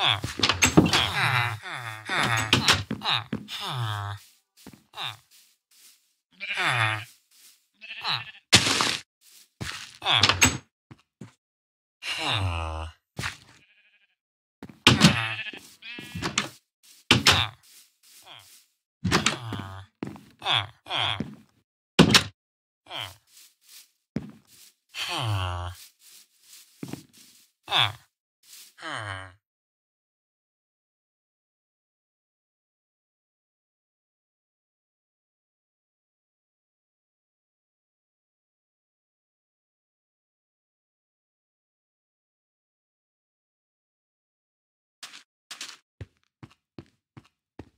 Ah.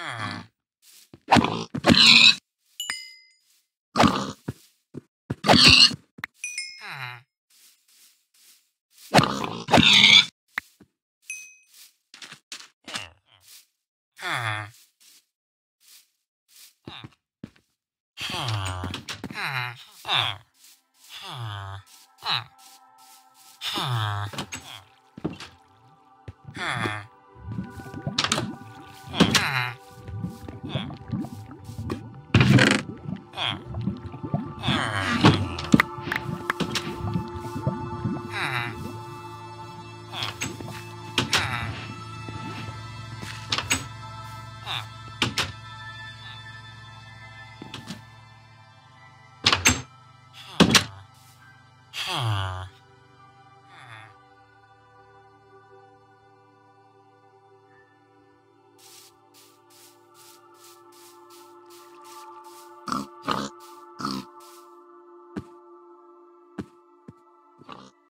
Ah. Huh. Huh.